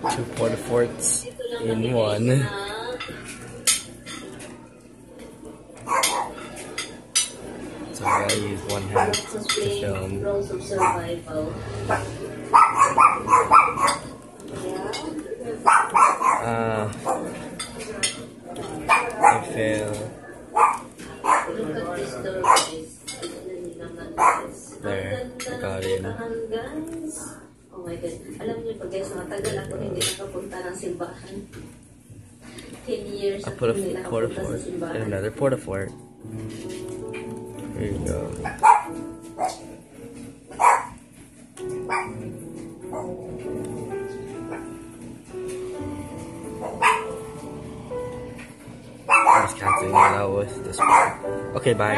Two Port-A-Forts in one. So I gotta use one hand to film. Uh, I fail. There, I got in. Oh my God. Alam niyo pa guys, matagal ako hindi nakapunta ng simbahan. 10 years ako put a hindi nakapunta sa simbahan. and another Port-A-Fort. There you go. I was counting it out with this one. Okay, bye.